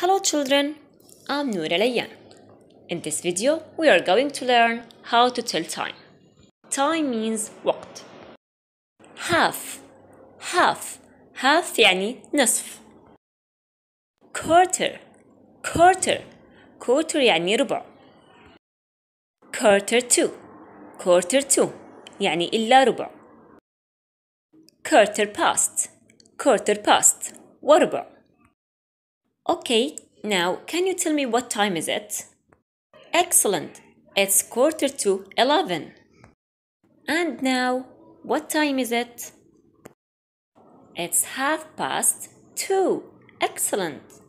Hello children, I'm Noor Elayan. In this video, we are going to learn how to tell time. Time means what? half. Half. Half يعني نصف quarter. Quarter. Quarter يعني ربع quarter to. Quarter to يعني إلا ربع quarter past. Quarter past. وربع Okay, now can you tell me what time is it? Excellent, it's quarter to 11. And now, what time is it? It's half past two. Excellent.